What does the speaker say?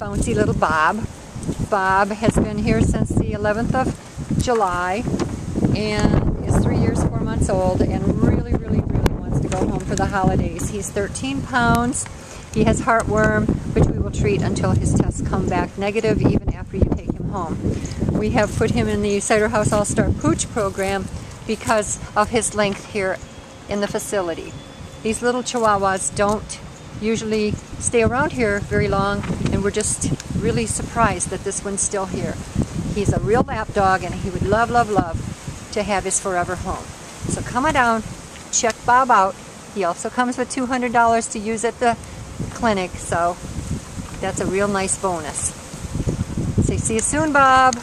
bouncy little Bob. Bob has been here since the 11th of July and is three years, four months old and really, really, really wants to go home for the holidays. He's 13 pounds. He has heartworm, which we will treat until his tests come back negative, even after you take him home. We have put him in the Cider House All-Star Pooch program because of his length here in the facility. These little Chihuahuas don't usually stay around here very long and we're just really surprised that this one's still here. He's a real lap dog and he would love, love, love to have his forever home. So come on down, check Bob out. He also comes with $200 to use at the clinic, so that's a real nice bonus. Say, see you soon, Bob.